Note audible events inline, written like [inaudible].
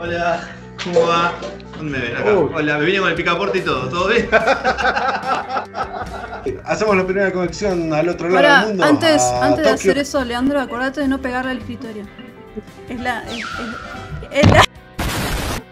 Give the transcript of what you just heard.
Hola, ¿cómo va? ¿Dónde me ven acá? Uy. Hola, me vine con el picaporte y todo, ¿todo bien? [laughs] Hacemos la primera conexión al otro lado del mundo. antes, antes de hacer eso, Leandro, acordate de no pegarle al escritorio. Es la. Es, es- es la.